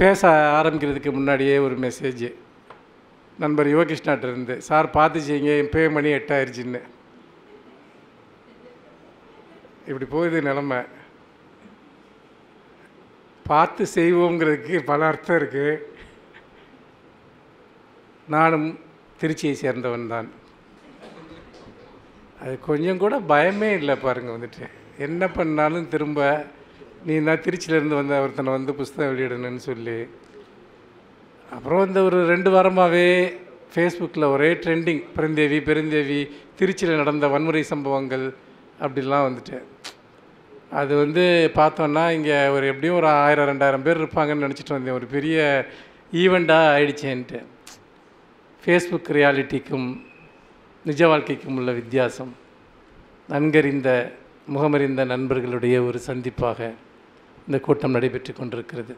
பேச ஆரம்பிக்கிறதுக்கு முன்னாடியே ஒரு மெசேஜ் நண்பர் யுவகிருஷ்ணாட்ட இருந்து சார் பார்த்து செய்யுங்க என் பே மணி எட்டாயிருச்சுன்னு. இப்படி போகுது நிலமை. பார்த்து செய்வோங்கிறதுக்கு பல அர்த்தம் இருக்குது நானும் திருச்சியை சேர்ந்தவன் தான். அது கொஞ்சம் கூட பயமே இல்லை பாருங்கள் வந்துட்டு. என்ன பண்ணாலும் திரும்ப நீ தான் திருச்சியிலேருந்து வந்த ஒருத்தனை வந்து புஸ்தகம் வெளியிடணும்னு சொல்லி. அப்புறம் இந்த ஒரு ரெண்டு வாரமாகவே ஃபேஸ்புக்கில் ஒரே ட்ரெண்டிங் பெருந்தேவி பெருந்தேவி திருச்சியில் நடந்த வன்முறை சம்பவங்கள் அப்படிலாம் வந்துட்டு அது வந்து பார்த்தோன்னா இங்கே ஒரு எப்படியும் ஒரு ஆயிரம் ரெண்டாயிரம் பேர் இருப்பாங்கன்னு நினச்சிட்டு வந்தேன். ஒரு பெரிய ஈவெண்ட்டாக ஆயிடுச்சேன்ட்டு. ஃபேஸ்புக் ரியாலிட்டிக்கும் நிஜ வாழ்க்கைக்கும் உள்ள வித்தியாசம். நன்கறிந்த முகமறிந்த நண்பர்களுடைய ஒரு சந்திப்பாக இந்த கூட்டம் நடைபெற்று கொண்டிருக்கிறது.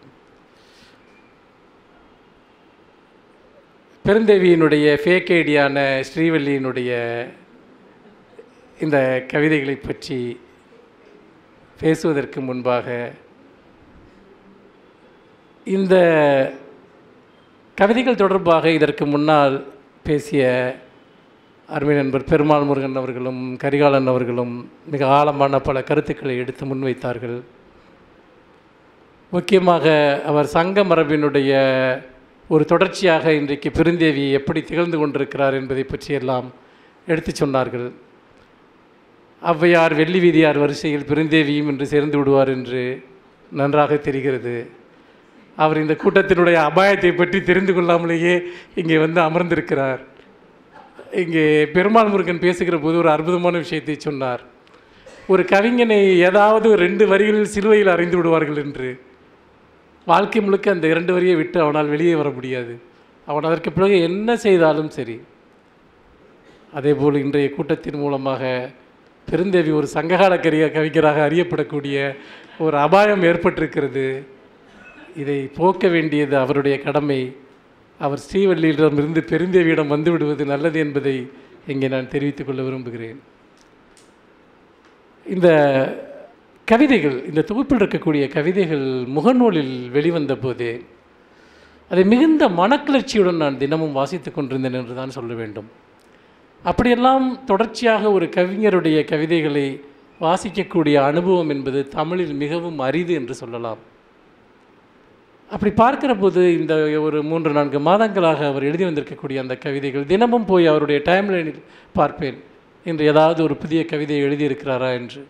பெருந்தேவியினுடைய ஃபேக் ஐடியான ஸ்ரீவல்லியினுடைய இந்த கவிதைகளை பற்றி பேசுவதற்கு முன்பாக இந்த கவிதைகள் தொடர்பாக இதற்கு முன்னால் பேசிய அருமை நண்பர் பெருமாள் முருகன் அவர்களும் கரிகாலன் அவர்களும் மிக ஆழமான பல கருத்துக்களை எடுத்து முன்வைத்தார்கள். முக்கியமாக அவர் சங்க மரபினுடைய ஒரு தொடர்ச்சியாக இன்றைக்கு பெருந்தேவி எப்படி திகழ்ந்து கொண்டிருக்கிறார் என்பதை பற்றியெல்லாம் எடுத்து சொன்னார்கள். ஔவையார் வெள்ளி வீதியார் வரிசையில் பெருந்தேவியும் என்று சேர்ந்து விடுவார் என்று நன்றாக தெரிகிறது. அவர் இந்த கூட்டத்தினுடைய அபாயத்தை பற்றி தெரிந்து கொள்ளாமலேயே இங்கே வந்து அமர்ந்திருக்கிறார். இங்கே பெருமாள் முருகன் பேசுகிற போது ஒரு அற்புதமான விஷயத்தை சொன்னார். ஒரு கவிஞனை ஏதாவது ரெண்டு வரிகளில் சிலுவையில் அறைந்து விடுவார்கள் என்று. வாழ்க்கை முழுக்க அந்த இரண்டு வரியை விட்டு அவனால் வெளியே வர முடியாது. அவன் அதற்கு பிறகு என்ன செய்தாலும் சரி. அதேபோல் இன்றைய கூட்டத்தின் மூலமாக பெருந்தேவி ஒரு சங்ககால கரிய கவிஞராக அறியப்படக்கூடிய ஒரு அபாயம் ஏற்பட்டிருக்கிறது. இதை போக்க வேண்டியது அவருடைய கடமை. அவர் ஸ்ரீவல்லியிடமிருந்து பெருந்தேவியிடம் வந்து விடுவது நல்லது என்பதை இங்கே நான் தெரிவித்துக் கொள்ள விரும்புகிறேன். இந்த கவிதைகள் இந்த தொகுப்பில் இருக்கக்கூடிய கவிதைகள் முகநூலில் வெளிவந்த போதே அதை மிகுந்த மனக்கிளர்ச்சியுடன் நான் தினமும் வாசித்து கொண்டிருந்தேன் என்று தான் சொல்ல வேண்டும். அப்படியெல்லாம் தொடர்ச்சியாக ஒரு கவிஞருடைய கவிதைகளை வாசிக்கக்கூடிய அனுபவம் என்பது தமிழில் மிகவும் அரிது என்று சொல்லலாம். அப்படி பார்க்கிற போது இந்த ஒரு மூன்று நான்கு மாதங்களாக அவர் எழுதி வந்திருக்கக்கூடிய அந்த கவிதைகள் தினமும் போய் அவருடைய டைம்லைனில் பார்ப்பேன். என்று ஏதாவது ஒரு புதிய கவிதையை எழுதியிருக்கிறாரா என்று.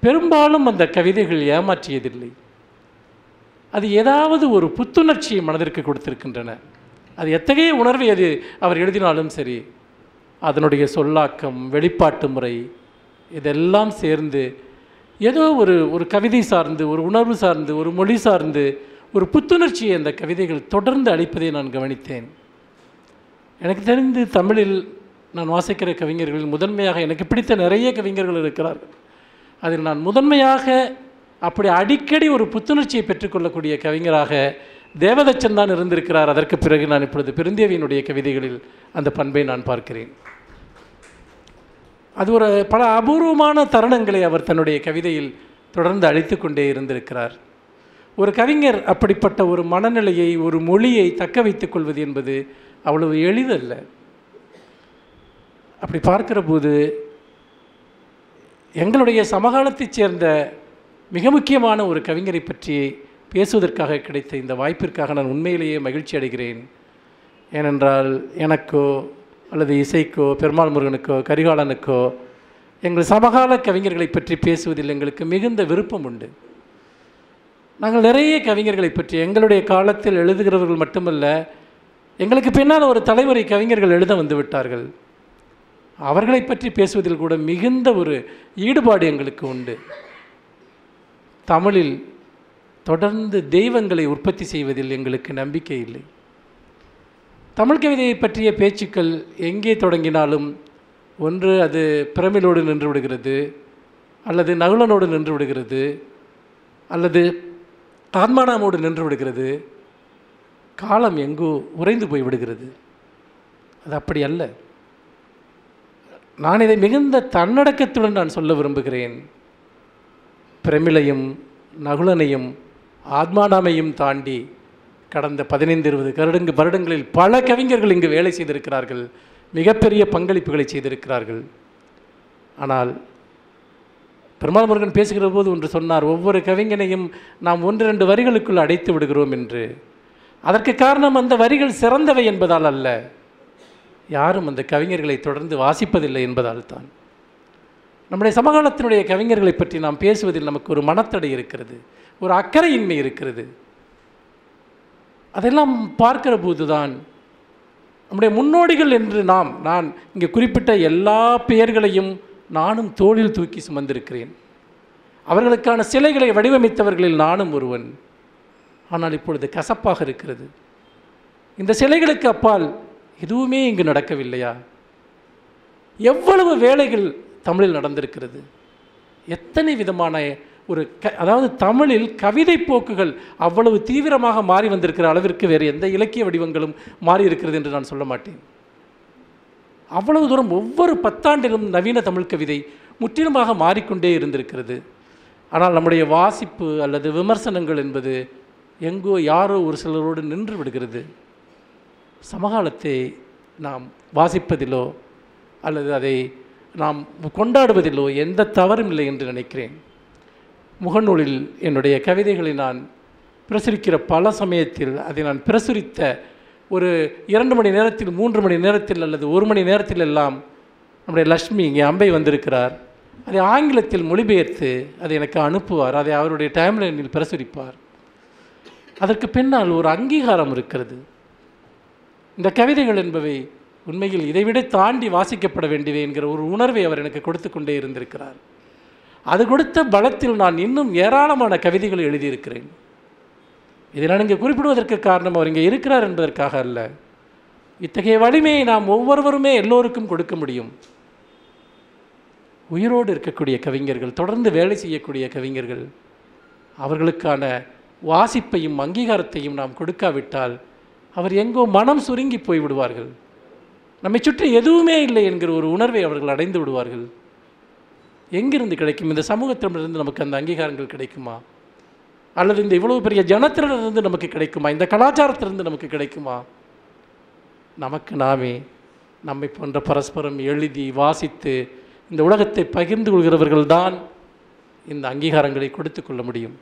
பெரும்பாலும் அந்த கவிதைகள் ஏமாற்றியதில்லை. அது ஏதாவது ஒரு புத்துணர்ச்சியை மனதிற்கு கொடுத்திருக்கின்றன. அது எத்தகைய உணர்வை அது அவர் எழுதினாலும் சரி அதனுடைய சொல்லாக்கம் வெளிப்பாட்டு முறை இதெல்லாம் சேர்ந்து ஏதோ ஒரு ஒரு கவிதை சார்ந்து ஒரு உணர்வு சார்ந்து ஒரு மொழி சார்ந்து ஒரு புத்துணர்ச்சியை அந்த கவிதைகள் தொடர்ந்து அளிப்பதை நான் கவனித்தேன். எனக்கு தெரிந்து தமிழில் நான் வாசிக்கிற கவிஞர்களில் முதன்மையாக எனக்கு பிடித்த நிறைய கவிஞர்கள் இருக்கிறார்கள். அதில் நான் முதன்மையாக அப்படி அடிக்கடி ஒரு புத்துணர்ச்சியை பெற்றுக்கொள்ளக்கூடிய கவிஞராக தேவதச்சன் தான் இருந்திருக்கிறார். அதற்கு பிறகு நான் இப்பொழுது பெருந்தேவியினுடைய கவிதைகளில் அந்த பண்பை நான் பார்க்கிறேன். அது ஒரு பல அபூர்வமான தருணங்களை அவர் தன்னுடைய கவிதையில் தொடர்ந்து அழித்து கொண்டே இருந்திருக்கிறார். ஒரு கவிஞர் அப்படிப்பட்ட ஒரு மனநிலையை ஒரு மொழியை தக்க வைத்துக் கொள்வது என்பது அவ்வளவு எளிதல்ல. அப்படி பார்க்கிற போது எங்களுடைய சமகாலத்தைச் சேர்ந்த மிக முக்கியமான ஒரு கவிஞரை பற்றி பேசுவதற்காக கிடைத்த இந்த வாய்ப்பிற்காக நான் உண்மையிலேயே மகிழ்ச்சி அடைகிறேன். ஏனென்றால் எனக்கோ அல்லது இசைக்கோ பெருமாள் முருகனுக்கோ கரிகாலனுக்கோ எங்கள் சமகால கவிஞர்களை பற்றி பேசுவதில் எங்களுக்கு மிகுந்த விருப்பம் உண்டு. நாங்கள் நிறைய கவிஞர்களை பற்றி எங்களுடைய காலத்தில் எழுதுகிறவர்கள் மட்டுமல்ல எங்களுக்கு பின்னால் ஒரு தலைமுறை கவிஞர்கள் எழுத வந்து விட்டார்கள். அவர்களை பற்றி பேசுவதில் கூட மிகுந்த ஒரு ஈடுபாடு எங்களுக்கு உண்டு. தமிழில் தொடர்ந்து தெய்வங்களை உற்பத்தி செய்வதில் எங்களுக்கு நம்பிக்கை இல்லை. தமிழ் கவிதையை பற்றிய பேச்சுக்கள் எங்கே தொடங்கினாலும் ஒன்று அது பிரமிழோடு நின்று விடுகிறது அல்லது நகுலனோடு நின்று விடுகிறது அல்லது ஆத்மானாமோடு நின்று விடுகிறது. காலம் எங்கோ உறைந்து போய் விடுகிறது. அது அப்படி அல்ல. நான் இதை மிகுந்த தன்னடக்கத்துடன் நான் சொல்ல விரும்புகிறேன். பிரமிளையும் நகுலனையும் ஆத்மானாமையும் தாண்டி கடந்த பதினைந்து இருபது கருடங்கு வருடங்களில் பல கவிஞர்கள் இங்கு வேலை செய்திருக்கிறார்கள். மிகப்பெரிய பங்களிப்புகளை செய்திருக்கிறார்கள். ஆனால் பெருமாள் முருகன் பேசுகிற போது ஒன்று சொன்னார் ஒவ்வொரு கவிஞனையும் நாம் ஒன்று ரெண்டு வரிகளுக்குள் அடைத்து விடுகிறோம் என்று. அதற்கு காரணம் அந்த வரிகள் சிறந்தவை என்பதால் அல்ல. யாரும் அந்த கவிஞர்களை தொடர்ந்து வாசிப்பதில்லை என்பதால் தான் நம்முடைய சமகாலத்தினுடைய கவிஞர்களை பற்றி நாம் பேசுவதில் நமக்கு ஒரு மனத்தடை இருக்கிறது ஒரு அக்கறையின்மை இருக்கிறது. அதெல்லாம் பார்க்கிற போதுதான் நம்முடைய முன்னோடிகள் என்று நாம் நான் இங்கே குறிப்பிட்ட எல்லா பெயர்களையும் நானும் தோளில் தூக்கி சுமந்திருக்கிறேன். அவர்களுக்கான சிலைகளை வடிவமைத்தவர்களில் நானும் ஒருவன். ஆனால் இப்பொழுது கசப்பாக இருக்கிறது. இந்த சிலைகளுக்கு அப்பால் எதுவுமே இங்கு நடக்கவில்லையா? எவ்வளவு வேலைகள் தமிழில் நடந்திருக்கிறது? எத்தனை விதமான ஒரு க அதாவது தமிழில் கவிதை போக்குகள் அவ்வளவு தீவிரமாக மாறி வந்திருக்கிற அளவிற்கு வேறு எந்த இலக்கிய வடிவங்களும் மாறி இருக்கிறது என்று நான் சொல்ல மாட்டேன். அவ்வளவு தூரம் ஒவ்வொரு பத்தாண்டிலும் நவீன தமிழ் கவிதை முற்றிலுமாக மாறிக்கொண்டே இருந்திருக்கிறது. ஆனால் நம்முடைய வாசிப்பு அல்லது விமர்சனங்கள் என்பது எங்கோ யாரோ ஒரு சிலரோடு நின்று விடுகிறது. சமகாலத்தை நாம் வாசிப்பதிலோ அல்லது அதை நாம் கொண்டாடுவதிலோ எந்த தவறும் இல்லை என்று நினைக்கிறேன். முகநூலில் என்னுடைய கவிதைகளை நான் பிரசுரிக்கிற பல சமயத்தில் அதை நான் பிரசுரித்த ஒரு இரண்டு மணி நேரத்தில் மூன்று மணி நேரத்தில் அல்லது ஒரு மணி நேரத்தில் எல்லாம் நம்முடைய லக்ஷ்மி இங்கே அம்பை வந்திருக்கிறார். அதை ஆங்கிலத்தில் மொழிபெயர்த்து அதை எனக்கு அனுப்புவார். அதை அவருடைய டைம்லைனில் பிரசுரிப்பார். அதற்கு பின்னால் ஒரு அங்கீகாரம் இருக்கிறது. இந்த கவிதைகள் என்பவை உண்மையில் இதைவிட தாண்டி வாசிக்கப்பட வேண்டியவை என்கிற ஒரு உணர்வை அவர் எனக்கு கொடுத்து கொண்டே இருந்திருக்கிறார். அது கொடுத்த பலத்தில் நான் இன்னும் ஏராளமான கவிதைகளை எழுதியிருக்கிறேன். இதை நான் இங்கே குறிப்பிடுவதற்கு காரணம் அவர் இங்கே இருக்கிறார் என்பதற்காக அல்ல. இத்தகைய வலிமையை நாம் ஒவ்வொருவருமே எல்லோருக்கும் கொடுக்க முடியும். உயிரோடு இருக்கக்கூடிய கவிஞர்கள் தொடர்ந்து வேலை செய்யக்கூடிய கவிஞர்கள் அவர்களுக்கான வாசிப்பையும் அங்கீகாரத்தையும் நாம் கொடுக்காவிட்டால் அவர் எங்கோ மனம் சுருங்கி போய் விடுவார்கள். நம்மை சுற்றி எதுவுமே இல்லை என்கிற ஒரு உணர்வை அவர்கள் அடைந்து விடுவார்கள். எங்கிருந்து கிடைக்கும்? இந்த சமூகத்திடமிருந்து நமக்கு அந்த அங்கீகாரங்கள் கிடைக்குமா? அல்லது இந்த இவ்வளவு பெரிய ஜனத்திலிருந்து நமக்கு கிடைக்குமா? இந்த கலாச்சாரத்திலிருந்து நமக்கு கிடைக்குமா? நமக்கு நாமே நம்மை போன்ற பரஸ்பரம் எழுதி வாசித்து இந்த உலகத்தை பகிர்ந்து கொள்கிறவர்கள்தான் இந்த அங்கீகாரங்களை கொடுத்து கொள்ள முடியும்.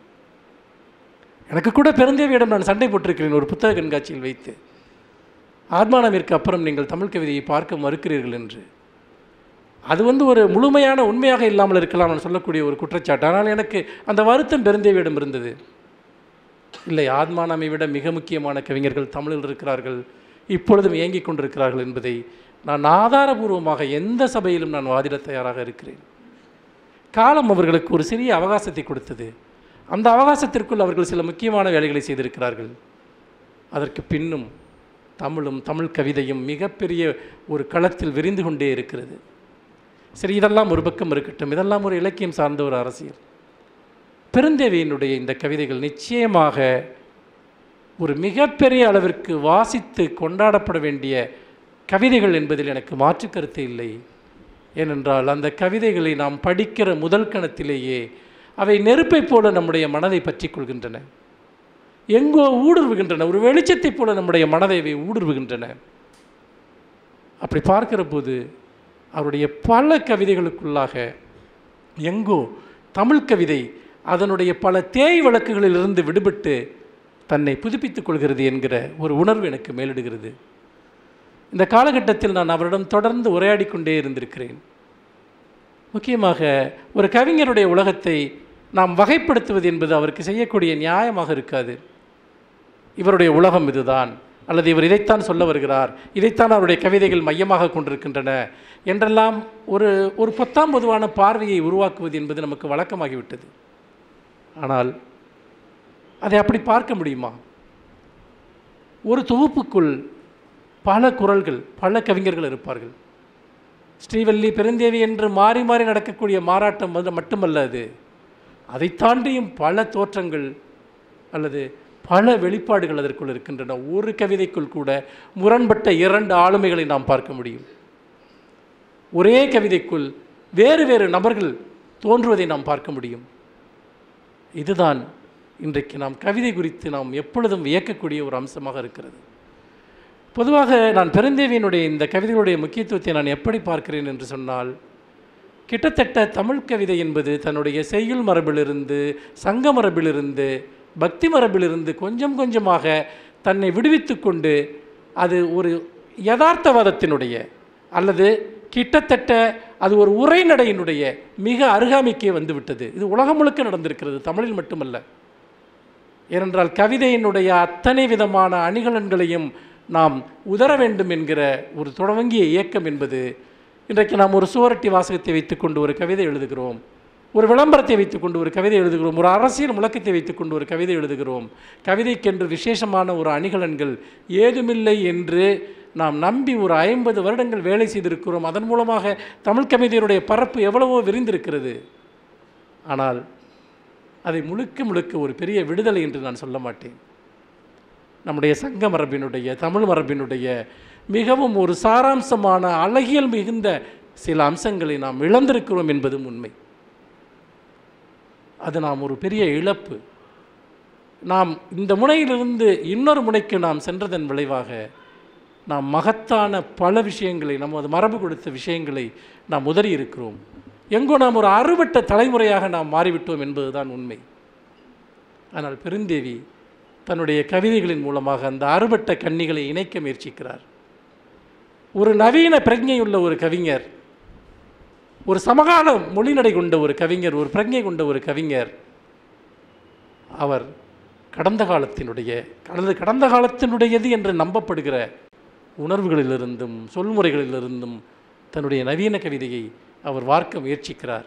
எனக்கு கூட பெருந்தேவியிடம் நான் சண்டை போட்டிருக்கிறேன் ஒரு புத்தக கண்காட்சியில் வைத்து. ஆத்மானமிற்கு அப்புறம் நீங்கள் தமிழ் கவிதையை பார்க்க மறுக்கிறீர்கள் என்று. அது வந்து ஒரு முழுமையான உண்மையாக இல்லாமல் இருக்கலாம் நான் சொல்லக்கூடிய ஒரு குற்றச்சாட்டு. ஆனால் எனக்கு அந்த வருத்தம் பெருந்தேவியிடம் இருந்தது. இல்லை ஆத்மானாமை விட மிக முக்கியமான கவிஞர்கள் தமிழில் இருக்கிறார்கள் இப்பொழுதும் இயங்கிக் கொண்டிருக்கிறார்கள் என்பதை நான் ஆதாரபூர்வமாக எந்த சபையிலும் நான் வாதிட தயாராக இருக்கிறேன். காலம் அவர்களுக்கு ஒரு சிறிய அவகாசத்தை கொடுத்தது. அந்த அவகாசத்திற்குள் அவர்கள் சில முக்கியமான வேலைகளை செய்திருக்கிறார்கள். அதற்கு பின்னும் தமிழும் தமிழ் கவிதையும் மிகப்பெரிய ஒரு களத்தில் விரிந்து கொண்டே இருக்கிறது. சரி இதெல்லாம் ஒரு பக்கம் இருக்கட்டும். இதெல்லாம் ஒரு இலக்கியம் சார்ந்த ஒரு அரசியல். பெருந்தேவியினுடைய இந்த கவிதைகள் நிச்சயமாக ஒரு மிகப்பெரிய அளவிற்கு வாசித்து கொண்டாடப்பட வேண்டிய கவிதைகள் என்பதில் எனக்கு மாற்று கருத்து இல்லை. ஏனென்றால் அந்த கவிதைகளை நாம் படிக்கிற முதல் கணத்திலேயே அவை நெருப்பைப் போல நம்முடைய மனதை பற்றி கொள்கின்றன. எங்கோ ஊடுருவுகின்றன. ஒரு வெளிச்சத்தைப் போல நம்முடைய மனதை அவை ஊடுருவுகின்றன. அப்படி பார்க்கிற போது அவருடைய பல கவிதைகளுக்குள்ளாக எங்கோ தமிழ் கவிதை அதனுடைய பல தேய் வழக்குகளிலிருந்து விடுபட்டு தன்னை புதுப்பித்துக் கொள்கிறது என்கிற ஒரு உணர்வு எனக்கு மேலிடுகிறது. இந்த காலகட்டத்தில் நான் அவரிடம் தொடர்ந்து உரையாடி கொண்டே இருந்திருக்கிறேன். முக்கியமாக ஒரு கவிஞருடைய உலகத்தை நாம் வகைப்படுத்துவது என்பது அவருக்கு செய்யக்கூடிய நியாயமாக இருக்காது. இவருடைய உலகம் இதுதான். அல்லது இவர் இதைத்தான் சொல்ல வருகிறார். இதைத்தான் அவருடைய கவிதைகள் மையமாக கொண்டிருக்கின்றன என்றெல்லாம் ஒரு ஒரு பத்தாம் பொதுவான பார்வையை உருவாக்குவது என்பது நமக்கு வழக்கமாகிவிட்டது. ஆனால் அதை அப்படி பார்க்க முடியுமா? ஒரு தொகுப்புக்குள் பல குரல்கள் பல கவிஞர்கள் இருப்பார்கள். ஸ்ரீவல்லி பெருந்தேவி என்று மாறி மாறி நடக்கக்கூடிய மாறாட்டம் வந்து மட்டுமல்ல அது. அதை தாண்டியும் பல தோற்றங்கள் அல்லது பல வெளிப்பாடுகள் அதற்குள் இருக்கின்றன. ஒரு கவிதைக்குள் கூட முரண்பட்ட இரண்டு ஆளுமைகளை நாம் பார்க்க முடியும். ஒரே கவிதைக்குள் வேறு வேறு நபர்கள் தோன்றுவதை நாம் பார்க்க முடியும். இதுதான் இன்றைக்கு நாம் கவிதை குறித்து நாம் எப்பொழுதும் வியக்கக்கூடிய ஒரு அம்சமாக இருக்கிறது. பொதுவாக நான் பெருந்தேவியினுடைய இந்த கவிதைகளுடைய முக்கியத்துவத்தை நான் எப்படி பார்க்கிறேன் என்று சொன்னால் கிட்டத்தட்ட தமிழ் கவிதை என்பது தன்னுடைய செய்யுள் மரபிலிருந்து சங்க மரபிலிருந்து பக்தி மரபிலிருந்து கொஞ்சம் கொஞ்சமாக தன்னை விடுவித்து கொண்டு அது ஒரு யதார்த்தவாதத்தினுடைய அல்லது கிட்டத்தட்ட அது ஒரு உரைநடையினுடைய மிக அருகாமைக்கே வந்துவிட்டது. இது உலகம் முழுக்க நடந்திருக்கிறது தமிழில் மட்டுமல்ல. ஏனென்றால் கவிதையினுடைய அத்தனை விதமான அணிகலன்களையும் நாம் உதர வேண்டும் என்கிற ஒரு தொடங்கிய இயக்கம் என்பது இன்றைக்கு நாம் ஒரு சுவரட்டி வாசகத்தை வைத்துக்கொண்டு ஒரு கவிதை எழுதுகிறோம். ஒரு விளம்பரத்தை வைத்துக்கொண்டு ஒரு கவிதை எழுதுகிறோம். ஒரு அரசியல் முழக்கத்தை வைத்துக்கொண்டு ஒரு கவிதை எழுதுகிறோம். கவிதைக்கென்று விசேஷமான ஒரு அணிகலன்கள் ஏதுமில்லை என்று நாம் நம்பி ஒரு ஐம்பது வருடங்கள் வேலை செய்திருக்கிறோம். அதன் மூலமாக தமிழ் கவிதையினுடைய பரப்பு எவ்வளவோ விரிந்திருக்கிறது. ஆனால் அதை முழுக்க முழுக்க ஒரு பெரிய விடுதலை என்று நான் சொல்ல மாட்டேன். நம்முடைய சங்க மரபினுடைய தமிழ் மரபினுடைய மிகவும் ஒரு சாராம்சமான அழகியல் மிகுந்த சில அம்சங்களை நாம் இழந்திருக்கிறோம் என்பதும் உண்மை. அது நாம் ஒரு பெரிய இழப்பு. நாம் இந்த முனையிலிருந்து இன்னொரு முனைக்கு நாம் சென்றதன் விளைவாக நாம் மகத்தான பல விஷயங்களை நமது மரபு கொடுத்த விஷயங்களை நாம் உதறி இருக்கிறோம். எங்கோ நாம் ஒரு அறுபட்ட தலைமுறையாக நாம் மாறிவிட்டோம் என்பதுதான் உண்மை. ஆனால் பெருந்தேவி தன்னுடைய கவிதைகளின் மூலமாக அந்த அறுபட்ட கன்னிகளை இணைக்க முயற்சிக்கிறார். ஒரு நவீன பிரஜையுள்ள ஒரு கவிஞர் ஒரு சமகால மொழிநடை கொண்ட ஒரு கவிஞர் ஒரு பிரஜை கொண்ட ஒரு கவிஞர் அவர் கடந்த காலத்தினுடைய கடந்த கடந்த காலத்தினுடையது என்று நம்பப்படுகிற உணர்வுகளிலிருந்தும் சொல்முறைகளிலிருந்தும் தன்னுடைய நவீன கவிதையை அவர் வார்க்க முயற்சிக்கிறார்.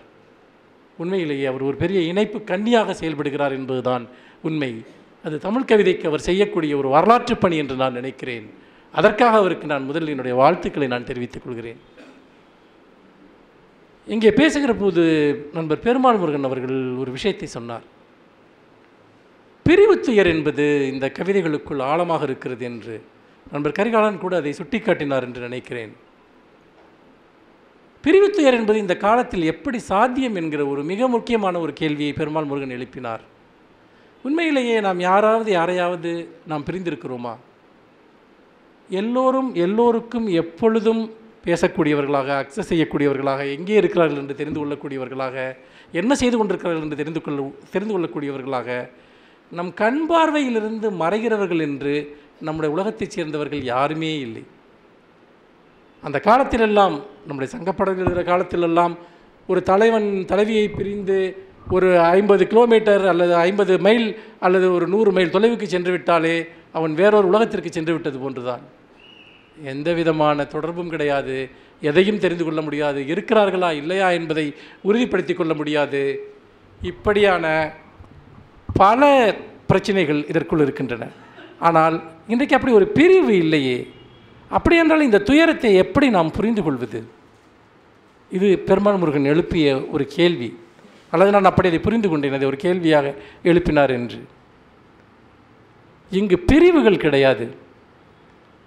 உண்மையிலேயே அவர் ஒரு பெரிய இணைப்பு கண்ணியாக செயல்படுகிறார் என்பதுதான் உண்மை. அது தமிழ் கவிதைக்கு அவர் செய்யக்கூடிய ஒரு வரலாற்று பணி என்று நான் நினைக்கிறேன். அதற்காக அவருக்கு நான் முதலில் என்னுடைய வாழ்த்துக்களை நான் தெரிவித்துக் கொள்கிறேன். இங்கே பேசுகிற போது நண்பர் பெருமாள் முருகன் அவர்கள் ஒரு விஷயத்தை சொன்னார். பிரிவு துயர் என்பது இந்த கவிதைகளுக்குள் ஆழமாக இருக்கிறது என்று நண்பர் கரிகாலன் கூட அதை சுட்டிக்காட்டினார் என்று நினைக்கிறேன். பிரிவு துயர் என்பது இந்த காலத்தில் எப்படி சாத்தியம் என்கிற ஒரு மிக முக்கியமான ஒரு கேள்வியை பெருமாள் முருகன் எழுப்பினார். உண்மையிலேயே நாம் யாராவது யாரையாவது நாம் பிரிந்திருக்கிறோமா? எல்லோரும் எல்லோருக்கும் எப்பொழுதும் பேசக்கூடியவர்களாக அக்சஸ் செய்யக்கூடியவர்களாக எங்கே இருக்கிறார்கள் என்று தெரிந்து கொள்ளக்கூடியவர்களாக என்ன செய்து கொண்டிருக்கிறார்கள் என்று தெரிந்து கொள்ள தெரிந்து கொள்ளக்கூடியவர்களாக நம் கண் பார்வையிலிருந்து மறைகிறவர்கள் என்று நம்முடைய உலகத்தைச் சேர்ந்தவர்கள் யாருமே இல்லை. அந்த காலத்திலெல்லாம் நம்முடைய சங்கப்படங்கள் இருக்கிற காலத்திலெல்லாம் ஒரு தலைவன் தலைவியை பிரிந்து ஒரு ஐம்பது கிலோமீட்டர் அல்லது ஐம்பது மைல் அல்லது ஒரு நூறு மைல் தொலைவுக்கு சென்று விட்டாலே அவன் வேறொரு உலகத்திற்கு சென்று விட்டது போன்றுதான். எந்த விதமான தொடர்பும் கிடையாது. எதையும் தெரிந்து கொள்ள முடியாது. இருக்கிறார்களா இல்லையா என்பதை உறுதிப்படுத்தி கொள்ள முடியாது. இப்படியான பல பிரச்சனைகள் இதற்குள் இருக்கின்றன. ஆனால் இன்றைக்கு அப்படி ஒரு பிரிவு இல்லையே. அப்படி என்றால் இந்த துயரத்தை எப்படி நாம் புரிந்து கொள்வது? இது பெருமாள் முருகன் எழுப்பிய ஒரு கேள்வி. அல்லது நான் அப்படி அதை புரிந்து கொண்டேன். அதை ஒரு கேள்வியாக எழுப்பினார் என்று. இங்கு பிரிவுகள் கிடையாது.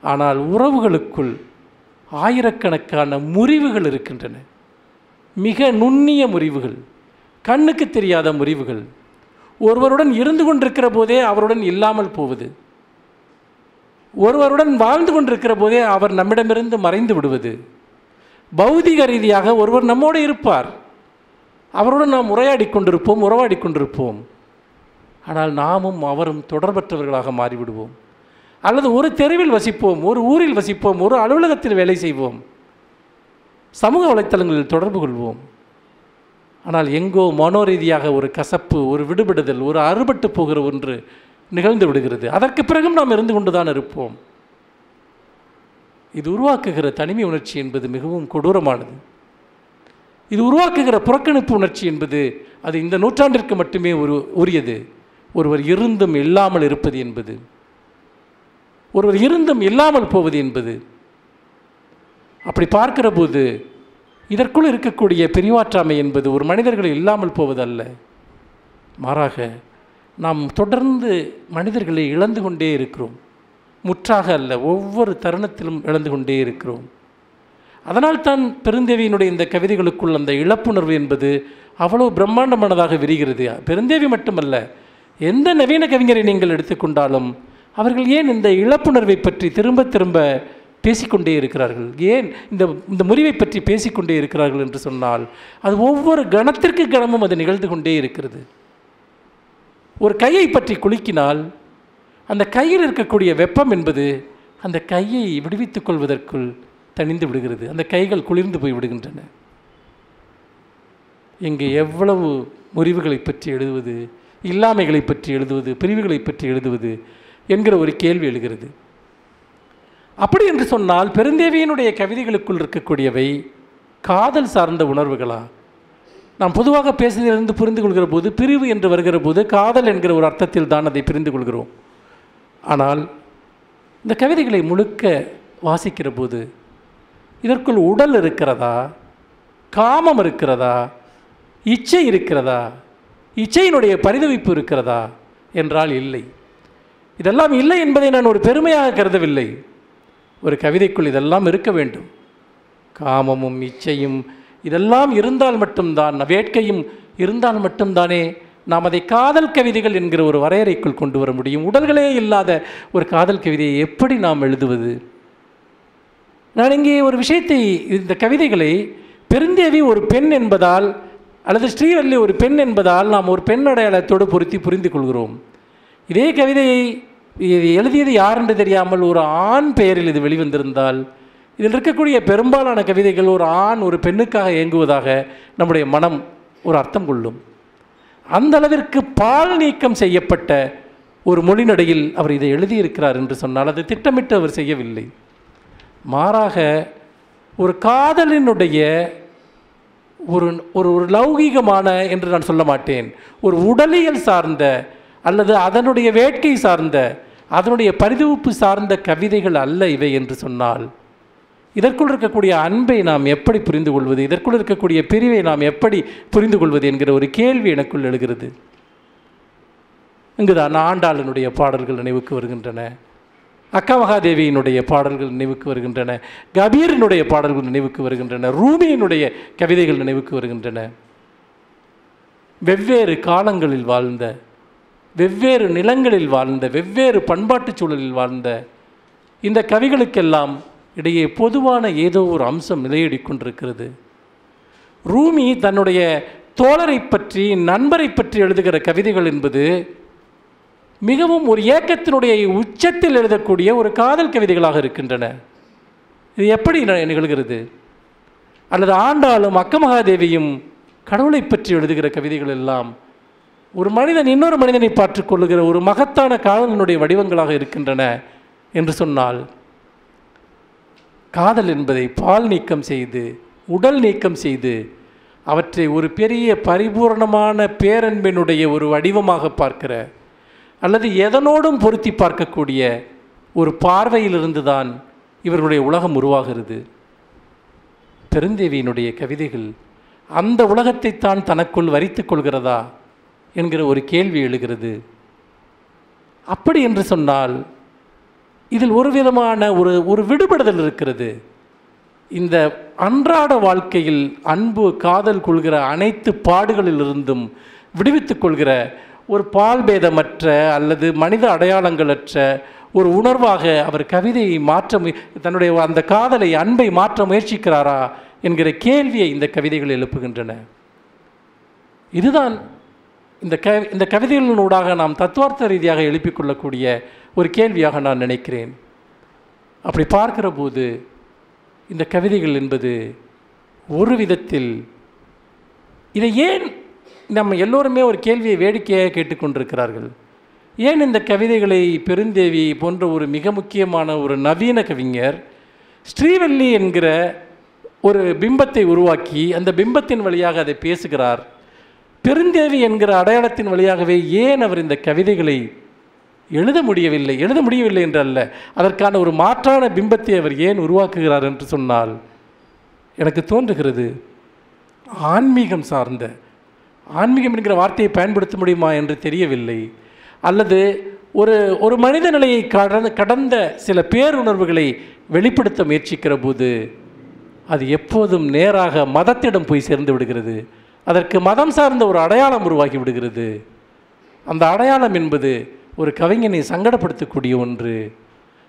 ஆனால் உறவுகளுக்குள் ஆயிரக்கணக்கான முறிவுகள் இருக்கின்றன. மிக நுண்ணிய முறிவுகள் கண்ணுக்கு தெரியாத முறிவுகள். ஒருவருடன் இருந்து கொண்டிருக்கிற போதே அவருடன் இல்லாமல் போவது. ஒருவருடன் வாழ்ந்து கொண்டிருக்கிற போதே அவர் நம்மிடமிருந்து மறைந்து விடுவது. பௌதிக ரீதியாக ஒருவர் நம்மோடு இருப்பார். அவருடன் நாம் உரையாடி கொண்டிருப்போம் உறவாடி கொண்டிருப்போம். ஆனால் நாமும் அவரும் தொடர்பற்றவர்களாக மாறிவிடுவோம். அல்லது ஒரு தெருவில் வசிப்போம் ஒரு ஊரில் வசிப்போம் ஒரு அலுவலகத்தில் வேலை செய்வோம். சமூக வலைத்தளங்களில் தொடர்பு கொள்வோம். ஆனால் எங்கோ மனோரீதியாக ஒரு கசப்பு ஒரு விடுபடுதல் ஒரு அறுபட்டு போகிற ஒன்று நிகழ்ந்து விடுகிறது. அதற்கு பிறகும் நாம் இருந்து கொண்டு தான் இருப்போம். இது உருவாக்குகிற தனிமை உணர்ச்சி என்பது மிகவும் கொடூரமானது. இது உருவாக்குகிற புறக்கணிப்பு உணர்ச்சி என்பது அது இந்த நூற்றாண்டிற்கு மட்டுமே ஒரு உரியது. ஒருவர் இருந்தும் இல்லாமல் இருப்பது என்பது. ஒருவர் இருந்தும் இல்லாமல் போவது என்பது. அப்படி பார்க்கிற போது இதற்குள் இருக்கக்கூடிய பிரிவாற்றாமை என்பது ஒரு மனிதர்களை இல்லாமல் போவதல்ல. மாறாக நாம் தொடர்ந்து மனிதர்களை இழந்து கொண்டே இருக்கிறோம். முற்றாக அல்ல ஒவ்வொரு தருணத்திலும் இழந்து கொண்டே இருக்கிறோம். அதனால்தான் பெருந்தேவியினுடைய இந்த கவிதைகளுக்குள் அந்த இழப்புணர்வு என்பது அவ்வளவு பிரம்மாண்டமானதாக விரிகிறது. பெருந்தேவி மட்டுமல்ல எந்த நவீன கவிஞரை நீங்கள் எடுத்துக்கொண்டாலும் அவர்கள் ஏன் இந்த இழப்புணர்வை பற்றி திரும்ப திரும்ப பேசிக்கொண்டே இருக்கிறார்கள்? ஏன் இந்த இந்த முறிவை பற்றி பேசிக்கொண்டே இருக்கிறார்கள் என்று சொன்னால் அது ஒவ்வொரு கணத்திற்கு கணமும் அது நிகழ்ந்து கொண்டே இருக்கிறது. ஒரு கையை பற்றி குலுக்கினால் அந்த கையில் இருக்கக்கூடிய வெப்பம் என்பது அந்த கையை விடுவித்துக் கொள்வதற்குள் தணிந்து விடுகிறது. அந்த கைகள் குளிர்ந்து போய் விடுகின்றன. இங்கே எவ்வளவு முறிவுகளை பற்றி எழுதுவது இல்லாமைகளை பற்றி எழுதுவது பிரிவுகளை பற்றி எழுதுவது என்கிற ஒரு கேள்வி எழுகிறது. அப்படி என்று சொன்னால் பெருந்தேவியினுடைய கவிதைகளுக்குள் இருக்கக்கூடியவை காதல் சார்ந்த உணர்வுகளா? நாம் பொதுவாக பேசுவதிலிருந்து புரிந்து கொள்கிற போது பிரிவு என்று வருகிற போது காதல் என்கிற ஒரு அர்த்தத்தில் தான் அதை புரிந்து கொள்கிறோம். ஆனால் இந்த கவிதைகளை முழுக்க வாசிக்கிற போது இதற்குள் உடல் இருக்கிறதா? காமம் இருக்கிறதா? இச்சை இருக்கிறதா? இச்சையினுடைய பரிதவிப்பு இருக்கிறதா? என்றால் இல்லை. இதெல்லாம் இல்லை என்பதை நான் ஒரு பெருமையாக கருதவில்லை. ஒரு கவிதைக்குள் இதெல்லாம் இருக்க வேண்டும். காமமும் இச்சையும் இதெல்லாம் இருந்தால் மட்டும்தான் வேட்கையும் இருந்தால் மட்டும்தானே நாம் அதை காதல் கவிதைகள் என்கிற ஒரு வரையறைக்குள் கொண்டு வர முடியும். உடல்களே இல்லாத ஒரு காதல் கவிதையை எப்படி நாம் எழுதுவது? நான் இங்கே ஒரு விஷயத்தை இந்த கவிதைகளை பெருந்தேவி ஒரு பெண் என்பதால் அல்லது ஸ்ரீவல்லி ஒரு பெண் என்பதால் நாம் ஒரு பெண் அடையாளத்தோடு பொருத்தி புரிந்து கொள்கிறோம். இதே கவிதையை எழுதியது யார் என்று தெரியாமல் ஒரு ஆண் பெயரில் இது வெளிவந்திருந்தால் இதில் இருக்கக்கூடிய பெரும்பாலான கவிதைகள் ஒரு ஆண் ஒரு பெண்ணுக்காக இயங்குவதாக நம்முடைய மனம் ஒரு அர்த்தம் கொள்ளும். அந்த அளவிற்கு பால் நீக்கம் செய்யப்பட்ட ஒரு மொழிநடையில் அவர் இதை எழுதியிருக்கிறார் என்று சொன்னால் அதை திட்டமிட்டு அவர் செய்யவில்லை. மாறாக ஒரு காதலினுடைய ஒரு ஒரு ஒரு லௌகீகமான என்று நான் சொல்ல மாட்டேன் ஒரு உடலியல் சார்ந்த அல்லது அதனுடைய வேட்கை சார்ந்த அதனுடைய பரிதவிப்பு சார்ந்த கவிதைகள் அல்ல இவை என்று சொன்னால் இதற்குள் இருக்கக்கூடிய அன்பை நாம் எப்படி புரிந்து கொள்வது இதற்குள் இருக்கக்கூடிய பிரிவை நாம் எப்படி புரிந்து கொள்வது என்கிற ஒரு கேள்வி எனக்குள் எழுகிறது. இங்குதான் ஆண்டாளனுடைய பாடல்கள் நினைவுக்கு வருகின்றன. அக்கா மகாதேவியினுடைய பாடல்கள் நினைவுக்கு வருகின்றன. கபீரினுடைய பாடல்கள் நினைவுக்கு வருகின்றன. ரூமியினுடைய கவிதைகள் நினைவுக்கு வருகின்றன. வெவ்வேறு காலங்களில் வாழ்ந்த வெவ்வேறு நிலங்களில் வாழ்ந்த வெவ்வேறு பண்பாட்டுச் சூழலில் வாழ்ந்த இந்த கவிகளுக்கெல்லாம் இடையே பொதுவான ஏதோ ஒரு அம்சம் நிலையடிக் கொண்டிருக்கிறது. ரூமி தன்னுடைய தோழரை பற்றி நண்பரை பற்றி எழுதுகிற கவிதைகள் என்பது மிகவும் ஒரு ஏக்கத்தினுடைய உச்சத்தில் எழுதக்கூடிய ஒரு காதல் கவிதைகளாக இருக்கின்றன. இது எப்படி நிகழ்கிறது? அல்லது ஆண்டாளும் அக்கமகாதேவியும் கடவுளை பற்றி எழுதுகிற கவிதைகள் எல்லாம் ஒரு மனிதன் இன்னொரு மனிதனை பார்த்துக்கொள்ளுகிற ஒரு மகத்தான காதலினுடைய வடிவங்களாக இருக்கின்றன என்று சொன்னால் காதல் என்பதை பால் நீக்கம் செய்து உடல் நீக்கம் செய்து அவற்றை ஒரு பெரிய பரிபூரணமான பேரன்பினுடைய ஒரு வடிவமாக பார்க்கிற அல்லது எதனோடும் பொருத்தி பார்க்கக்கூடிய ஒரு பார்வையிலிருந்து தான் இவர்களுடைய உலகம் உருவாகிறது. பெருந்தேவியினுடைய கவிதைகள் அந்த உலகத்தைத்தான் தனக்குள் வரித்து கொள்கிறதா? என்கிற ஒரு கேள்வி எழுகிறது. அப்படி என்று சொன்னால் இதில் ஒரு விதமான ஒரு ஒரு விடுபடுதல் இருக்கிறது. இந்த அன்றாட வாழ்க்கையில் அன்பு காதல் கொள்கிற அனைத்து பாடுகளிலிருந்தும் விடுவித்துக் கொள்கிற ஒரு பால்பேதமற்ற அல்லது மனித அடையாளங்களற்ற ஒரு உணர்வாக அவர் கவிதையை மாற்ற முய- தன்னுடைய அந்த காதலை அன்பை மாற்ற முயற்சிக்கிறாரா என்கிற கேள்வியை இந்த கவிதைகள் எழுப்புகின்றன. இதுதான் இந்த க இந்த கவிதைகளினூடாக நாம் தத்துவார்த்த ரீதியாக எழுப்பிக் கொள்ளக்கூடிய ஒரு கேள்வியாக நான் நினைக்கிறேன். அப்படி பார்க்கிற போது இந்த கவிதைகள் என்பது ஒரு விதத்தில் இதை ஏன் நம்ம எல்லோருமே ஒரு கேள்வியை வேடிக்கையாக கேட்டுக்கொண்டிருக்கிறார்கள்? ஏன் இந்த கவிதைகளை பெருந்தேவி போன்ற ஒரு மிக முக்கியமான ஒரு நவீன கவிஞர் ஸ்ரீவல்லி என்கிற ஒரு பிம்பத்தை உருவாக்கி அந்த பிம்பத்தின் வழியாக அதை பேசுகிறார்? பெருந்தேவி என்கிற அடையாளத்தின் வழியாகவே ஏன் அவர் இந்த கவிதைகளை எழுத முடியவில்லை? எழுத முடியவில்லை என்றல்ல. அதற்கான ஒரு மாற்றான பிம்பத்தை அவர் ஏன் உருவாக்குகிறார் என்று சொன்னால் எனக்கு தோன்றுகிறது ஆன்மீகம் சார்ந்த ஆன்மீகம் என்கிற வார்த்தையை பயன்படுத்த முடியுமா என்று தெரியவில்லை. அல்லது ஒரு ஒரு மனித நிலையை கடந்த கடந்த சில பேருணர்வுகளை வெளிப்படுத்த முயற்சிக்கிற போது அது எப்போதும் நேராக மதத்திடம் போய் சேர்ந்து விடுகிறது. அதற்கு மதம் சார்ந்த ஒரு அடையாளம் உருவாகி விடுகிறது. அந்த அடையாளம் என்பது ஒரு கவிஞனை சங்கடப்படுத்தக்கூடிய ஒன்று.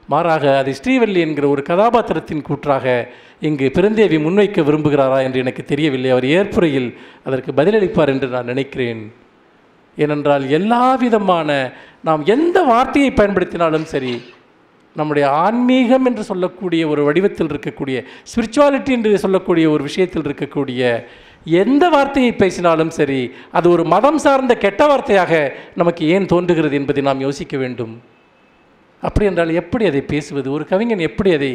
மாறாக அது ஸ்ரீவல்லி என்கிற ஒரு கதாபாத்திரத்தின் கூற்றாக இங்கு பெருந்தேவி முன்வைக்க விரும்புகிறாரா என்று எனக்கு தெரியவில்லை. அவர் ஏற்புரையில் அதற்கு பதிலளிப்பார் என்று நான் நினைக்கிறேன். ஏனென்றால் எல்லா விதமான நாம் எந்த வார்த்தையை பயன்படுத்தினாலும் சரி நம்முடைய ஆன்மீகம் என்று சொல்லக்கூடிய ஒரு வடிவத்தில் இருக்கக்கூடிய ஸ்பிரிச்சுவாலிட்டி என்று சொல்லக்கூடிய ஒரு விஷயத்தில் இருக்கக்கூடிய எந்த வார்த்தையை பேசினாலும் சரி அது ஒரு மதம் சார்ந்த கெட்ட வார்த்தையாக நமக்கு ஏன் தோன்றுகிறது என்பதை நாம் யோசிக்க வேண்டும். அப்படி என்றால் எப்படி அதை பேசுவது? ஒரு கவிஞன் எப்படி அதை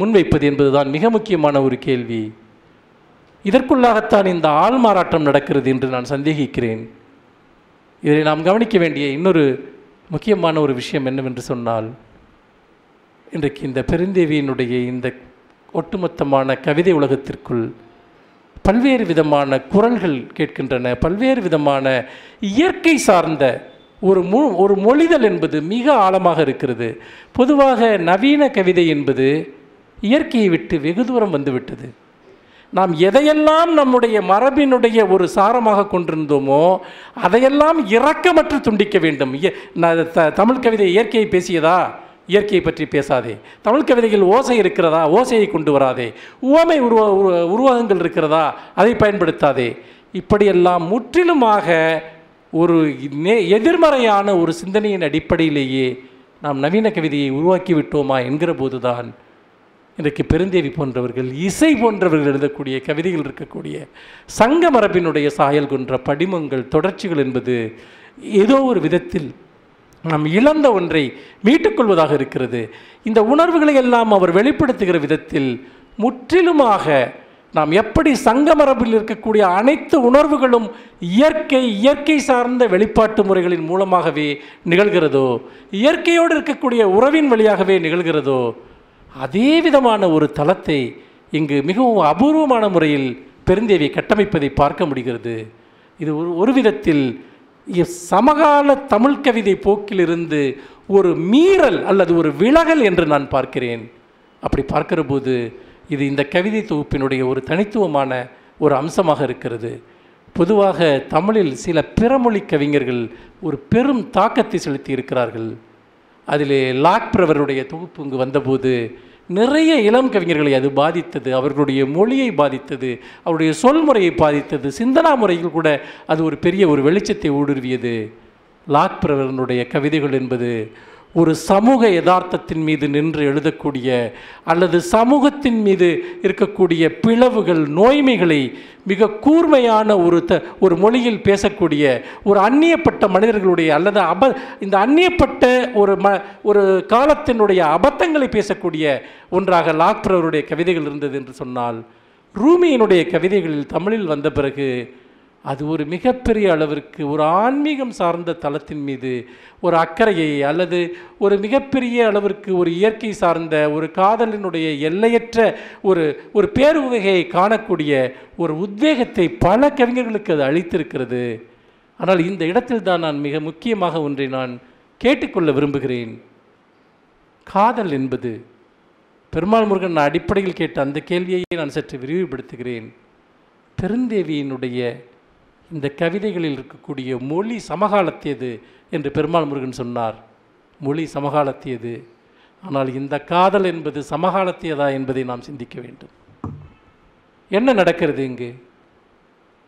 முன்வைப்பது என்பதுதான் மிக முக்கியமான ஒரு கேள்வி. இதற்குள்ளாகத்தான் இந்த ஆள்மாறாட்டம் நடக்கிறது என்று நான் சந்தேகிக்கிறேன். இதை நாம் கவனிக்க வேண்டிய இன்னொரு முக்கியமான ஒரு விஷயம் என்னவென்று சொன்னால் இன்றைக்கு இந்த பெருந்தேவியினுடைய இந்த ஒட்டுமொத்தமான கவிதை உலகத்திற்குள் பல்வேறு விதமான குரல்கள் கேட்கின்றன. பல்வேறு விதமான இயற்கை சார்ந்த ஒரு மு ஒரு மொழிதல் என்பது மிக ஆழமாக இருக்கிறது. பொதுவாக நவீன கவிதை என்பது இயற்கையை விட்டு வெகு தூரம் வந்துவிட்டது நாம் எதையெல்லாம் நம்முடைய மரபினுடைய ஒரு சாரமாக கொண்டிருந்தோமோ அதையெல்லாம் இரக்கமற்று துண்டிக்க வேண்டும். இய- நான் த- தமிழ் கவிதை இயற்கையை பேசியதா? இயற்கையை பற்றி பேசாதே. தமிழ் கவிதையில் ஓசை இருக்கிறதா? ஓசையை கொண்டு வராதே. உவமை உருவ உருவ- உருவகங்கள் இருக்கிறதா? அதை பயன்படுத்தாதே. இப்படியெல்லாம் முற்றிலுமாக ஒரு நே எதிர்மறையான ஒரு சிந்தனையின் அடிப்படையிலேயே நாம் நவீன கவிதையை உருவாக்கி விட்டோமா என்கிற போதுதான் இன்றைக்கு பெருந்தேவி போன்றவர்கள் இசை போன்றவர்கள் எழுதக்கூடிய கவிதைகள் இருக்கக்கூடிய சங்க மரபினுடைய சாயல் கொன்ற படிமங்கள் தொடர்ச்சிகள் என்பது ஏதோ ஒரு விதத்தில் நாம் இழந்த ஒன்றை மீட்டுக்கொள்வதாக இருக்கிறது. இந்த உணர்வுகளை எல்லாம் அவர் வெளிப்படுத்துகிற விதத்தில் முற்றிலுமாக நாம் எப்படி சங்கமரபில் இருக்கக்கூடிய அனைத்து உணர்வுகளும் இயற்கை இயற்கை சார்ந்த வெளிப்பாட்டு முறைகளின் மூலமாகவே நிகழ்கிறதோ இயற்கையோடு இருக்கக்கூடிய உறவின் வழியாகவே நிகழ்கிறதோ அதே விதமான ஒரு தளத்தை இங்கு மிகவும் அபூர்வமான முறையில் பெருந்தேவி கட்டமைப்பதை பார்க்க முடிகிறது. இது ஒரு ஒரு விதத்தில் சமகால தமிழ் கவிதை போக்கிலிருந்து ஒரு மீறல் அல்லது ஒரு விலகல் என்று நான் பார்க்கிறேன். அப்படி பார்க்கிற போது இது இந்த கவிதை தொகுப்பினுடைய ஒரு தனித்துவமான ஒரு அம்சமாக இருக்கிறது. பொதுவாக தமிழில் சில பிறமொழி கவிஞர்கள் ஒரு பெரும் தாக்கத்தை செலுத்தி இருக்கிறார்கள் அதிலே லாக் பிரவருடைய தொகுப்பு இங்கு வந்தபோது நிறைய இளம் கவிஞர்களை அது பாதித்தது. அவர்களுடைய மொழியை பாதித்தது. அவருடைய சொல்முறையை பாதித்தது. சிந்தனா முறையில் கூட அது ஒரு பெரிய ஒரு வெளிச்சத்தை ஊடுருவியது. லாக் பிரவரனுடைய கவிதைகள் என்பது ஒரு சமூக யதார்த்தத்தின் மீது நின்று எழுதக்கூடிய அல்லது சமூகத்தின் மீது இருக்கக்கூடிய பிளவுகள் நோய்மைகளை மிக கூர்மையான ஒரு த ஒரு மொழியில் பேசக்கூடிய ஒரு அந்நியப்பட்ட மனிதர்களுடைய அல்லது அப இந்த அந்நியப்பட்ட ஒரு ம ஒரு காலத்தினுடைய அபத்தங்களை பேசக்கூடிய ஒன்றாக லாக்பரவருடைய கவிதைகள் இருந்தது என்று சொன்னால் ரூமியினுடைய கவிதைகளில் தமிழில் வந்த பிறகு அது ஒரு மிகப்பெரிய அளவிற்கு ஒரு ஆன்மீகம் சார்ந்த தளத்தின் மீது ஒரு அக்கறையை அல்லது ஒரு மிகப்பெரிய அளவிற்கு ஒரு இயற்கை சார்ந்த ஒரு காதலினுடைய எல்லையற்ற ஒரு ஒரு பேருவகையை காணக்கூடிய ஒரு உத்வேகத்தை பல கவிஞர்களுக்கு அது அளித்திருக்கிறது. ஆனால் இந்த இடத்தில் தான் நான் மிக முக்கியமாக ஒன்றை நான் கேட்டுக்கொள்ள விரும்புகிறேன். காதல் என்பது பெருமாள் முருகன் நான் அடிப்படையில் கேட்ட அந்த கேள்வியையே நான் சற்று விரிவுபடுத்துகிறேன். பெருந்தேவியினுடைய இந்த கவிதைகளில் இருக்கக்கூடிய மொழி சமகாலத்தியது என்று பெருமாள் முருகன் சொன்னார். மொழி சமகாலத்தியது ஆனால் இந்த காதல் என்பது சமகாலத்தியதா என்பதை நாம் சிந்திக்க வேண்டும். என்ன நடக்கிறது இங்கு?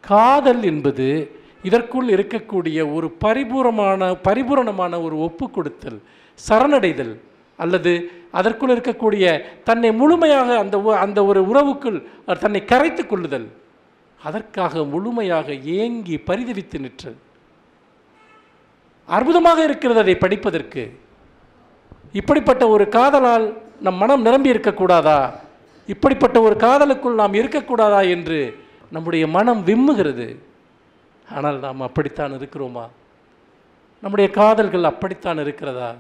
காதல் என்பது இதற்குள் இருக்கக்கூடிய ஒரு பரிபூரமான பரிபூரணமான ஒரு ஒப்பு கொடுத்தல் சரணடைதல் அல்லது அதற்குள் இருக்கக்கூடிய தன்னை முழுமையாக அந்த உ- அந்த ஒரு உறவுக்குள் தன்னை கரைத்து கொள்ளுதல். அதற்காக முழுமையாக ஏங்கி பரிதவித்து நிற்றது. அற்புதமாக இருக்கிறது அதை படிப்பதற்கு. இப்படிப்பட்ட ஒரு காதலால் நம் மனம் நிரம்பி இருக்கக்கூடாதா இப்படிப்பட்ட ஒரு காதலுக்குள் நாம் இருக்கக்கூடாதா என்று நம்முடைய மனம் விம்முகிறது. ஆனால் நாம் அப்படித்தான் இருக்கிறோமா? நம்முடைய காதல்கள் அப்படித்தான் இருக்கிறதா?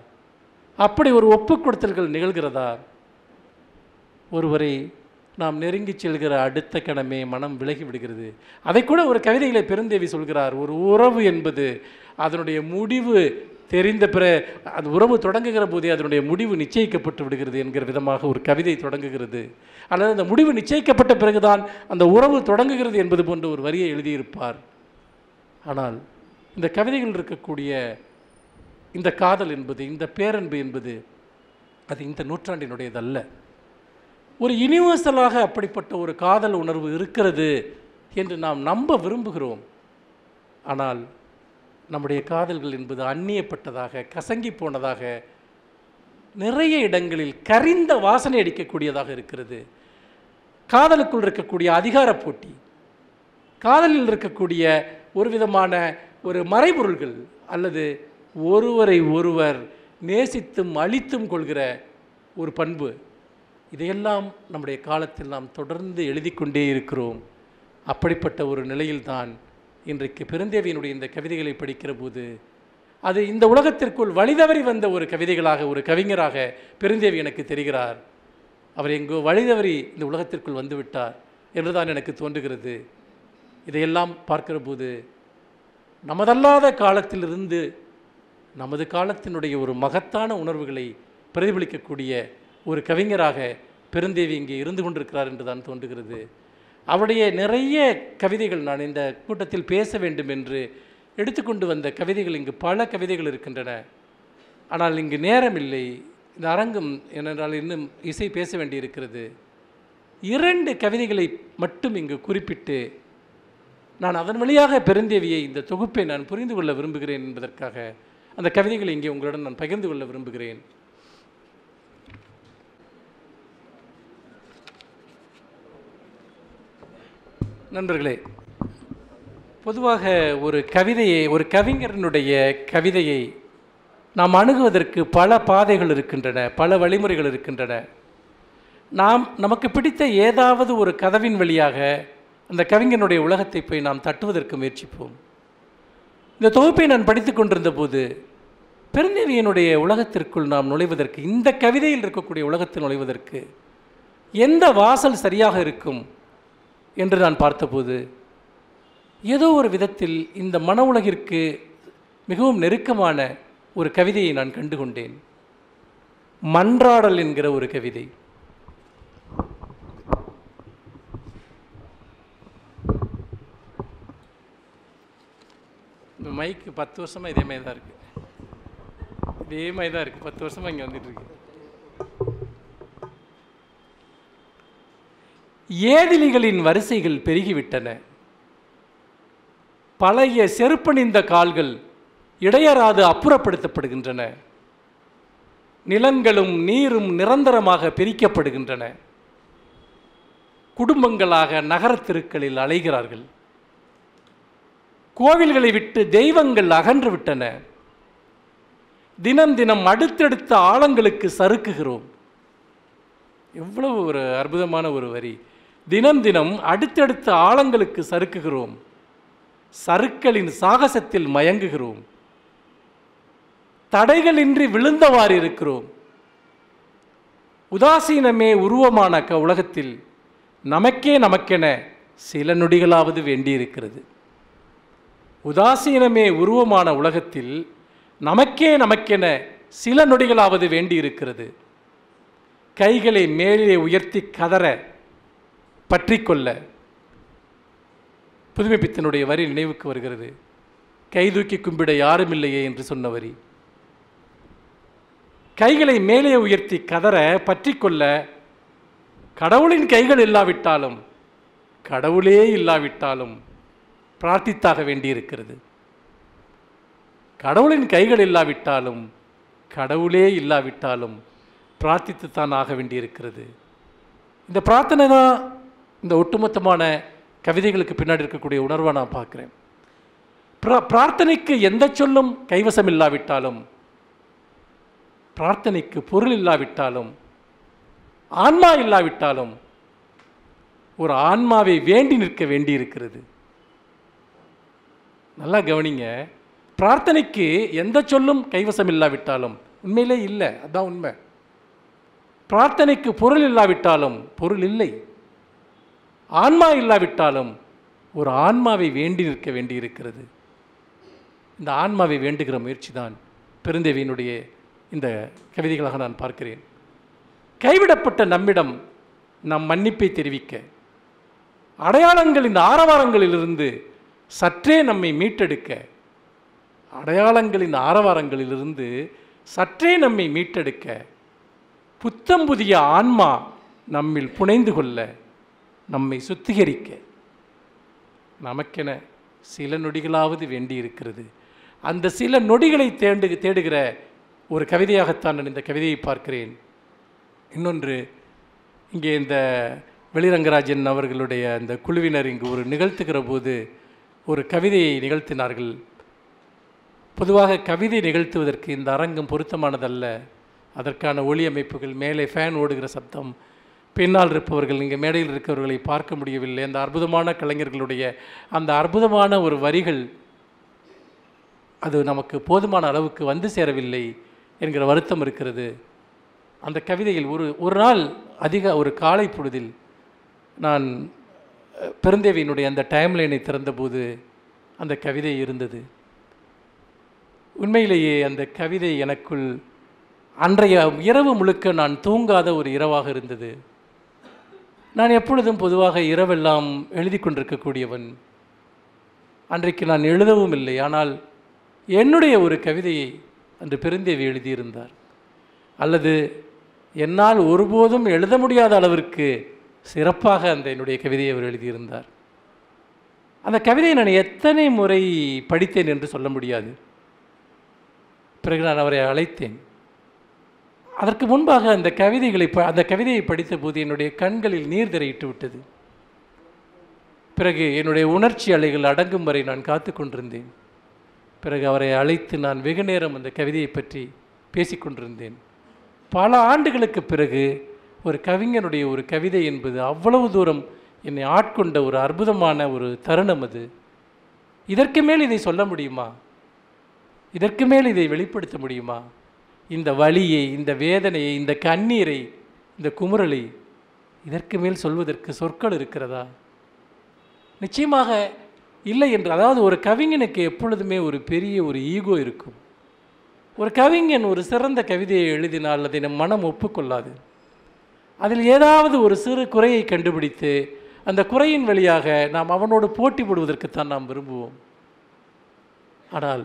அப்படி ஒரு ஒப்புக் கொடுத்தல்கள் நிகழ்கிறதா? ஒருவரை நாம் நெருங்கி செல்கிற அடுத்த கணமே மனம் விலகி விடுகிறது. அதை கூட ஒரு கவிதையில் பெருந்தேவி சொல்கிறார் ஒரு உறவு என்பது அதனுடைய முடிவு தெரிந்த பிற அது உறவு தொடங்குகிற போதே அதனுடைய முடிவு நிச்சயிக்கப்பட்டு விடுகிறது என்கிற விதமாக ஒரு கவிதை தொடங்குகிறது. அல்லது அந்த முடிவு நிச்சயிக்கப்பட்ட பிறகுதான் அந்த உறவு தொடங்குகிறது என்பது போன்ற ஒரு வரியை எழுதியிருப்பார். ஆனால் இந்த கவிதைகள் இருக்கக்கூடிய இந்த காதல் என்பது இந்த பேரன்பு என்பது அது இந்த நூற்றாண்டினுடையதல்ல. ஒரு யுனிவர்சலாக அப்படிப்பட்ட ஒரு காதல் உணர்வு இருக்கிறது என்று நாம் நம்ப விரும்புகிறோம். ஆனால் நம்முடைய காதல்கள் என்பது அந்நியப்பட்டதாக கசங்கி போனதாக நிறைய இடங்களில் கரிந்த வாசனை அடிக்கக்கூடியதாக இருக்கிறது. காதலுக்குள் இருக்கக்கூடிய அதிகார போட்டி காதலில் இருக்கக்கூடிய ஒரு விதமான ஒரு மறைபொருள்கள் அல்லது ஒருவரை ஒருவர் நேசித்தும் அழித்தும் கொள்கிற ஒரு பண்பு இதையெல்லாம் நம்முடைய காலத்தில் நாம் தொடர்ந்து எழுதி கொண்டே இருக்கிறோம். அப்படிப்பட்ட ஒரு நிலையில்தான் இன்றைக்கு பெருந்தேவியினுடைய இந்த கவிதைகளை படிக்கிற போது அது இந்த உலகத்திற்குள் வழிதவறி வந்த ஒரு கவிதைகளாக ஒரு கவிஞராக பெருந்தேவி எனக்கு தெரிகிறார். அவர் எங்கோ வழிதவறி இந்த உலகத்திற்குள் வந்துவிட்டார் என்றுதான் எனக்கு தோன்றுகிறது. இதையெல்லாம் பார்க்கிற போது நமதல்லாத காலத்திலிருந்து நமது காலத்தினுடைய ஒரு மகத்தான உணர்வுகளை பிரதிபலிக்கக்கூடிய ஒரு கவிஞராக பெருந்தேவி இங்கே இருந்து கொண்டிருக்கிறார் என்று தான் தோன்றுகிறது. அவருடைய நிறைய கவிதைகள் நான் இந்த கூட்டத்தில் பேச வேண்டும் என்று எடுத்துக்கொண்டு வந்த கவிதைகள் இங்கு பல கவிதைகள் இருக்கின்றன. ஆனால் இங்கு நேரம் இல்லை இந்த அரங்கம் ஏனென்றால் இன்னும் இசை பேச வேண்டியிருக்கிறது. இரண்டு கவிதைகளை மட்டும் இங்கு குறிப்பிட்டு நான் அதன் வழியாக பெருந்தேவியை இந்த தொகுப்பை நான் புரிந்து கொள்ள விரும்புகிறேன் என்பதற்காக அந்த கவிதைகளை இங்கே உங்களுடன் நான் பகிர்ந்து கொள்ள விரும்புகிறேன். நண்பர்களே பொதுவாக ஒரு கவிதையை ஒரு கவிஞரனுடைய கவிதையை நாம் அணுகுவதற்கு பல பாதைகள் இருக்கின்றன பல வழிமுறைகள் இருக்கின்றன. நாம் நமக்கு பிடித்த ஏதாவது ஒரு கதவின் வழியாக அந்த கவிஞனுடைய உலகத்தை போய் நாம் தட்டுவதற்கு முயற்சிப்போம். இந்த தொகுப்பை நான் படித்து கொண்டிருந்த போது பெருந்தேவியனுடைய உலகத்திற்குள் நாம் நுழைவதற்கு இந்த கவிதையில் இருக்கக்கூடிய உலகத்தில் நுழைவதற்கு எந்த வாசல் சரியாக இருக்கும்? என்று நான் பார்த்தபோது ஏதோ ஒரு விதத்தில் இந்த மன உலகிற்கு மிகவும் நெருக்கமான ஒரு கவிதையை நான் கண்டுகொண்டேன். மன்றாடல் என்கிற ஒரு கவிதை. இந்த மைக்கு பத்து வருஷமாக இதே மாதிரி தான் இருக்குது இதே மாதிரி தான் இருக்குது பத்து வருஷமாக இங்கே வந்துட்டுருக்கு ஏதிலிகளின் வரிசைகள் பெருகிவிட்டன. பழைய செருப்பணிந்த கால்கள் இடையராது அப்புறப்படுத்தப்படுகின்றன. நிலங்களும் நீரும் நிரந்தரமாக பிரிக்கப்படுகின்றன. குடும்பங்களாக நகரத் தெருக்களில் அலைகிறார்கள். கோவில்களை விட்டு தெய்வங்கள் அகன்று விட்டன தினம் தினம் அடுத்தடுத்த ஆழங்களுக்கு சறுக்குகிறோம். எவ்வளவு ஒரு அற்புதமான ஒரு வரி. தினம் தினம் அடுத்தடுத்த ஆழங்களுக்கு சறுக்குகிறோம். சறுக்களின் சாகசத்தில் மயங்குகிறோம். தடைகளின்றி விழுந்தவாறு இருக்கிறோம். உதாசீனமே உருவமான க உலகத்தில் நமக்கே நமக்கென சில நொடிகளாவது வேண்டியிருக்கிறது. உதாசீனமே உருவமான உலகத்தில் நமக்கே நமக்கென சில நொடிகளாவது வேண்டியிருக்கிறது. கைகளை மேலே உயர்த்தி கதற பற்றிக்கொள்ள புதுமை பித்தனுடைய வரி நினைவுக்கு வருகிறது. கைதூக்கி கும்பிட யாரும் இல்லையே என்று சொன்ன வரி. கைகளை மேலே உயர்த்தி கதற பற்றிக்கொள்ள கடவுளின் கைகள் இல்லாவிட்டாலும் கடவுளே இல்லாவிட்டாலும் பிரார்த்தித்தாக வேண்டியிருக்கிறது. கடவுளின் கைகள் இல்லாவிட்டாலும் கடவுளே இல்லாவிட்டாலும் பிரார்த்தித்துத்தான் ஆக வேண்டியிருக்கிறது. இந்த பிரார்த்தனை தான் இந்த ஒட்டுமொத்தமான கவிதைகளுக்கு பின்னாடி இருக்கக்கூடிய உணர்வை நான் பார்க்குறேன். பிரா பிரார்த்தனைக்கு எந்த சொல்லும் கைவசம் இல்லாவிட்டாலும் பிரார்த்தனைக்கு பொருள் இல்லாவிட்டாலும் ஆன்மா இல்லாவிட்டாலும் ஒரு ஆன்மாவை வேண்டி நிற்க வேண்டியிருக்கிறது. நல்லா கவனிங்க. பிரார்த்தனைக்கு எந்த சொல்லும் கைவசம் இல்லாவிட்டாலும் உண்மையிலே இல்லை அதான் உண்மை. பிரார்த்தனைக்கு பொருள் இல்லாவிட்டாலும் பொருள் இல்லை. ஆன்மா இல்லாவிட்டாலும் ஒரு ஆன்மாவை வேண்டி நிற்க வேண்டியிருக்கிறது. இந்த ஆன்மாவை வேண்டுகிற முயற்சி தான் பெருந்தேவியினுடைய இந்த கவிதைகளாக நான் பார்க்கிறேன். கைவிடப்பட்ட நம்மிடம் நம் மன்னிப்பை தெரிவிக்க அடையாளங்களின் ஆரவாரங்களிலிருந்து சற்றே நம்மை மீட்டெடுக்க அடையாளங்களின் ஆரவாரங்களிலிருந்து சற்றே நம்மை மீட்டெடுக்க புத்தம் புதிய ஆன்மா நம்மில் புனைந்து கொள்ள நம்மை சுத்திகரிக்க நமக்கென சில நொடிகளாவது வேண்டியிருக்கிறது. அந்த சில நொடிகளை தேண்டு தேடுகிற ஒரு கவிதையாகத்தான் நான் இந்த கவிதையை பார்க்கிறேன். இன்னொன்று இங்கே இந்த வெளிரங்கராஜன் அவர்களுடைய அந்த குழுவினர் இங்கு ஒரு நிகழ்த்துகிற போது ஒரு கவிதையை நிகழ்த்தினார்கள். பொதுவாக கவிதை நிகழ்த்துவதற்கு இந்த அரங்கம் பொருத்தமானதல்ல. அதற்கான ஒளி அமைப்புகள் மேலே ஃபேன் ஓடுகிற சப்தம் பின்னால் இருப்பவர்கள் இங்கே மேடையில் இருக்கிறவர்களை பார்க்க முடியவில்லை. அந்த அற்புதமான கலைஞர்களுடைய அந்த அற்புதமான ஒரு வரிகள் அது நமக்கு போதுமான அளவுக்கு வந்து சேரவில்லை என்கிற வருத்தம் இருக்கிறது. அந்த கவிதையில் ஒரு ஒரு நாள் அதிக ஒரு காலை பொழுதில் நான் பெருந்தேவியினுடைய அந்த டைம்லைனை திறந்தபோது அந்த கவிதை இருந்தது. உண்மையிலேயே அந்த கவிதை எனக்குள் அன்றைய இரவு முழுக்க நான் தூங்காத ஒரு இரவாக இருந்தது. நான் எப்பொழுதும் பொதுவாக இரவெல்லாம் எழுதி கொண்டிருக்கக்கூடியவன். அன்றைக்கு நான் எழுதவும் இல்லை ஆனால் என்னுடைய ஒரு கவிதையை அன்று பெருந்தேவி எழுதியிருந்தார். அல்லது என்னால் ஒருபோதும் எழுத முடியாத அளவிற்கு சிறப்பாக அந்த என்னுடைய கவிதையை அவர் எழுதியிருந்தார். அந்த கவிதையை நான் எத்தனை முறை படித்தேன் என்று சொல்ல முடியாது. பிறகு நான் அவரை அழைத்தேன். அதற்கு முன்பாக அந்த கவிதைகளை ப அந்த கவிதையை படித்தபோது என்னுடைய கண்களில் நீர் திரையிட்டு விட்டது. பிறகு என்னுடைய உணர்ச்சி அலைகள் அடங்கும் வரை நான் காத்து கொண்டிருந்தேன். பிறகு அவரை அழைத்து நான் வெகு நேரம் அந்த கவிதையை பற்றி பேசிக்கொண்டிருந்தேன் பல ஆண்டுகளுக்கு பிறகு ஒரு கவிஞனுடைய ஒரு கவிதை என்பது அவ்வளவு தூரம் என்னை ஆட்கொண்ட ஒரு அற்புதமான ஒரு தருணம் அது. இதற்கு மேல் இதை சொல்ல முடியுமா? இதற்கு மேல் இதை வெளிப்படுத்த முடியுமா? இந்த வலியை இந்த வேதனையை இந்த கண்ணீரை இந்த குமுறலை இதற்கு மேல் சொல்வதற்கு சொற்கள் இருக்கிறதா? நிச்சயமாக இல்லை என்று அதாவது ஒரு கவிஞனுக்கு எப்பொழுதுமே ஒரு பெரிய ஒரு ஈகோ இருக்கும். ஒரு கவிஞன் ஒரு சிறந்த கவிதையை எழுதினால் அதை நம் மனம் ஒப்புக்கொள்ளாது. அதில் ஏதாவது ஒரு சிறு குறையை கண்டுபிடித்து அந்த குறையின் வழியாக நாம் அவனோடு போட்டி போடுவதற்குத்தான் நாம் விரும்புவோம். ஆனால்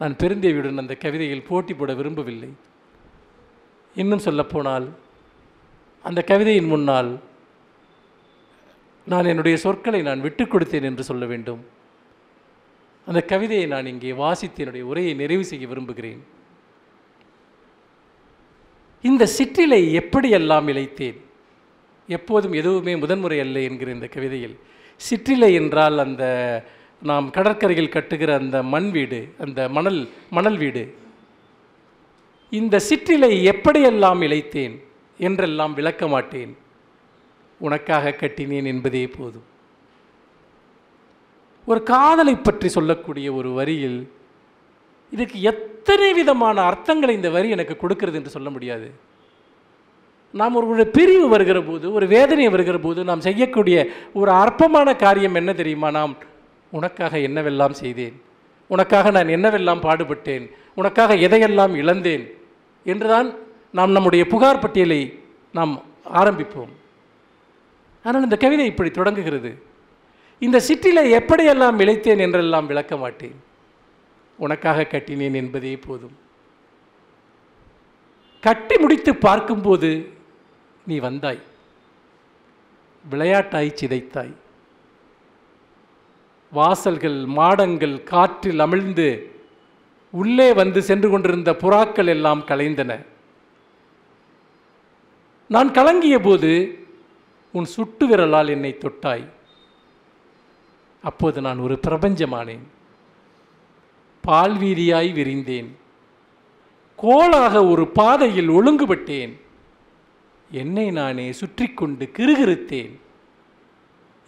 நான் பெருந்தேவியுடன் அந்த கவிதையில் போட்டி போட விரும்பவில்லை. இன்னும் சொல்லப்போனால் அந்த கவிதையின் முன்னால் நான் என்னுடைய சொற்களை நான் விட்டுக் கொடுத்தேன் என்று சொல்ல வேண்டும். அந்த கவிதையை நான் இங்கே வாசித்து என்னுடைய உரையை நிறைவு செய்ய விரும்புகிறேன். இந்த சிற்றிலை எப்படியெல்லாம் இழைத்தேன்? எப்போதும் எதுவுமே முதன்முறை அல்ல என்கிற இந்த கவிதையில். சிற்றிலை என்றால் அந்த நாம் கடற்கரையில் கட்டுகிற அந்த மண் வீடு அந்த மணல் மணல் வீடு இந்த சிற்றிலை எப்படியெல்லாம் இழைத்தேன் என்றெல்லாம் விளக்க மாட்டேன். உனக்காக கட்டினேன் என்பதே போதும். ஒரு காதலை பற்றி சொல்லக்கூடிய ஒரு வரியில் இதுக்கு எத்தனை விதமான அர்த்தங்களை இந்த வரி எனக்கு கொடுக்கிறது என்று சொல்ல முடியாது. நாம் ஒரு பிரிவு வருகிற போது ஒரு வேதனை வருகிற போது நாம் செய்யக்கூடிய ஒரு அற்பமான காரியம் என்ன தெரியுமா? நாம் உனக்காக என்னவெல்லாம் செய்தேன்? உனக்காக நான் என்னவெல்லாம் பாடுபட்டேன்? உனக்காக எதையெல்லாம் இழந்தேன்? என்றுதான் நாம் நம்முடைய புகார் பட்டியலை நாம் ஆரம்பிப்போம். ஆனால் இந்த கவிதை இப்படி தொடங்குகிறது. இந்த சிட்டியில் எப்படியெல்லாம் இழைத்தேன் என்றெல்லாம் விளக்க மாட்டேன். உனக்காக கட்டினேன் என்பதே போதும். கட்டி முடித்து பார்க்கும்போது நீ வந்தாய். விளையாட்டாய் சிதைத்தாய். வாசல்கள் மாடங்கள் காற்றில் அமிழ்ந்து உள்ளே வந்து சென்று கொண்டிருந்த புறாக்கள் எல்லாம் கலைந்தன. நான் கலங்கிய போது உன் சுட்டு விரலால் என்னை தொட்டாய். அப்போது நான் ஒரு பிரபஞ்சமானேன். பால்வீதியாய் விரிந்தேன். கோளாக ஒரு பாதையில் ஒழுங்குபட்டேன். என்னை நானே சுற்றி கொண்டு கிருகிருத்தேன்.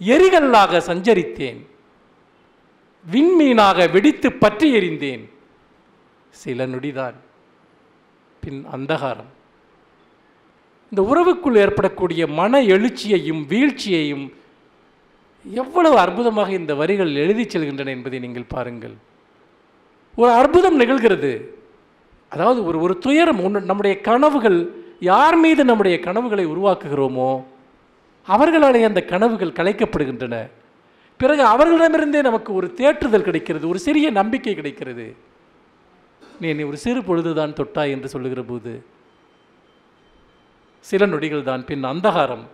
எரிகல்லாக சஞ்சரித்தேன். விண்மீனாக வெடித்து பற்றி எறிந்தேன். சில நொடிதான். பின் அந்தகாரம். இந்த உறவுக்குள் ஏற்படக்கூடிய மன எழுச்சியையும் வீழ்ச்சியையும் எவ்வளவு அற்புதமாக இந்த வரிகள் எழுதிச் செல்கின்றன என்பதை நீங்கள் பாருங்கள். ஒரு அற்புதம் நிகழ்கிறது. அதாவது ஒரு ஒரு துயரம் ஒன்று நம்முடைய கனவுகள் யார் மீது நம்முடைய கனவுகளை உருவாக்குகிறோமோ அவர்களாலே அந்த கனவுகள் கலைக்கப்படுகின்றன. பிறகு அவர்களிடமிருந்தே நமக்கு ஒரு தேற்றுதல் கிடைக்கிறது ஒரு சிறிய நம்பிக்கை கிடைக்கிறது. நீ என்னை ஒரு சிறு பொழுதுதான் தொட்டாய் என்று சொல்லுகிற போது சில நொடிகள் தான் பின் அந்தகாரம்.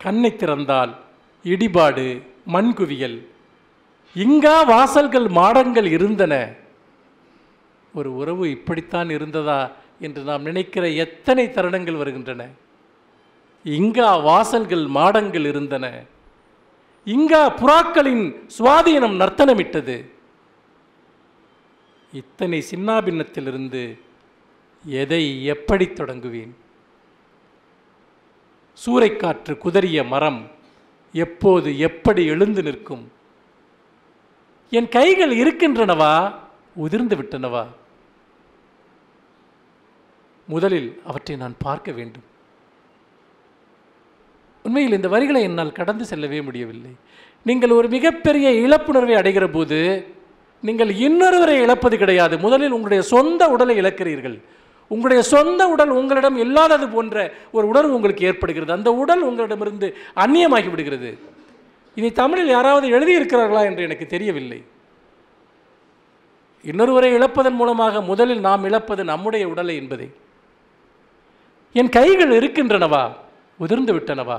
கண்ணை திறந்தால் இடிபாடு மண்குவியல். இங்கா வாசல்கள் மாடங்கள் இருந்தன. ஒரு உறவு இப்படித்தான் இருந்ததா என்று நாம் நினைக்கிற எத்தனை தருணங்கள் வருகின்றன. இங்கா வாசல்கள் மாடங்கள் இருந்தன. இங்கா புறாக்களின் சுவாதீனம் நர்த்தனமிட்டது. இத்தனை சின்னாபின்னத்திலிருந்து எதை எப்படி தொடங்குவேன்? சூறைக்காற்று குதறிய மரம் எப்போது எப்படி எழுந்து நிற்கும்? என் கைகள் இருக்கின்றனவா? உதிர்ந்து விட்டனவா? முதலில் அவற்றை நான் பார்க்க வேண்டும். உண்மையில் இந்த வரிகளை என்னால் கடந்து செல்லவே முடியவில்லை. நீங்கள் ஒரு மிகப்பெரிய இழப்புணர்வை அடைகிற போது நீங்கள் இன்னொருவரை இழப்பது கிடையாது. முதலில் உங்களுடைய சொந்த உடலை இழக்கிறீர்கள். உங்களுடைய சொந்த உடல் உங்களிடம் இல்லாதது போன்ற ஒரு உணர்வு உங்களுக்கு ஏற்படுகிறது. அந்த உடல் உங்களிடமிருந்து அந்நியமாகி விடுகிறது. இதை தமிழில் யாராவது எழுதியிருக்கிறார்களா என்று எனக்கு தெரியவில்லை. இன்னொருவரை இழப்பதன் மூலமாக முதலில் நாம் இழப்பது நம்முடைய உடலை என்பதை. என் கைகள் இருக்கின்றனவா? உதிர்ந்து விட்டனவா?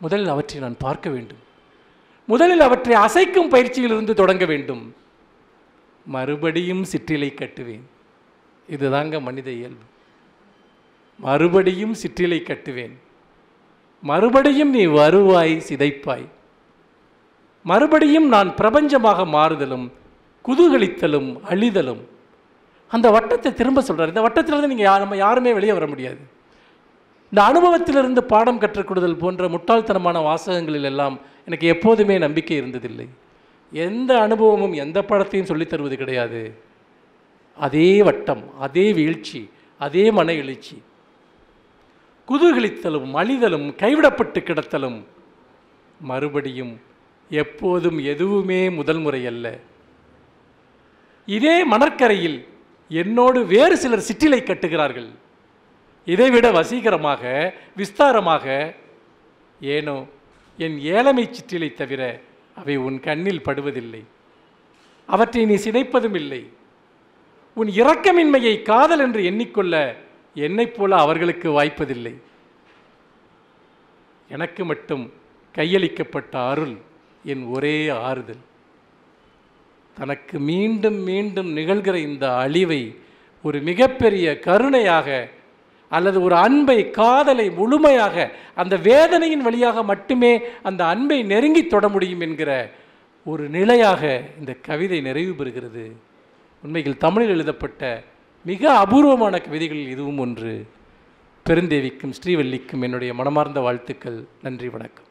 முதலில் அவற்றை நான் பார்க்க வேண்டும். முதலில் அவற்றை அசைக்கும் பயிற்சியிலிருந்து தொடங்க வேண்டும். மறுபடியும் சிற்றிலை கட்டுவேன். இதுதாங்க மனித இயல்பு. மறுபடியும் சிற்றிலை கட்டுவேன். மறுபடியும் நீ வருவாய் சிதைப்பாய். மறுபடியும் நான் பிரபஞ்சமாக மாறுதலும் குதூகலித்தலும் அழிதலும். அந்த வட்டத்தை திரும்ப சொல்கிறார் இந்த வட்டத்திலிருந்து நீங்கள் யா நம்ம யாருமே வெளியே வர முடியாது. இந்த அனுபவத்திலிருந்து பாடம் கற்றுக்கொடுதல் போன்ற முட்டாள்தனமான வாசகங்களில் எல்லாம் எனக்கு எப்போதுமே நம்பிக்கை இருந்ததில்லை. எந்த அனுபவமும் எந்த படத்தையும் சொல்லித்தருவது கிடையாது. அதே வட்டம் அதே வீழ்ச்சி அதே மன எழுச்சி. குதூகலித்தலும் அழிதலும் கைவிடப்பட்டு கிடத்தலும் மறுபடியும் எப்போதும் எதுவுமே முதல் முறை அல்ல. இதே மணற்கரையில் என்னோடு வேறு சிலர் சிற்றிலை கட்டுகிறார்கள். இதைவிட வசீகரமாக விஸ்தாரமாக ஏனோ என் ஏழமை சிற்றிலை தவிர அவை உன் கண்ணில் படுவதில்லை. அவற்றை நீ சிதைப்பதும் இல்லை. உன் இரக்கமின்மையை காதல் என்று எண்ணிக்கொள்ள என்னைப் போல அவர்களுக்கு வாய்ப்பதில்லை. எனக்கு மட்டும் கையளிக்கப்பட்ட அருள் என் ஒரே ஆறுதல். தனக்கு மீண்டும் மீண்டும் நிகழ்கிற இந்த அழிவை ஒரு மிகப்பெரிய கருணையாக அல்லது ஒரு அன்பை காதலை முழுமையாக அந்த வேதனையின் வழியாக மட்டுமே அந்த அன்பை நெருங்கி தொட முடியும் என்கிற ஒரு நிலையாக இந்த கவிதை நிறைவு பெறுகிறது. உண்மையில் தமிழில் எழுதப்பட்ட மிக அபூர்வமான கவிதைகளில் இதுவும் ஒன்று. பெருந்தேவிக்கும் ஸ்ரீவல்லிக்கும் என்னுடைய மனமார்ந்த வாழ்த்துக்கள். நன்றி வணக்கம்.